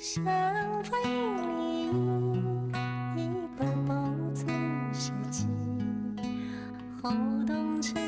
想为你一把包子时期，好动情。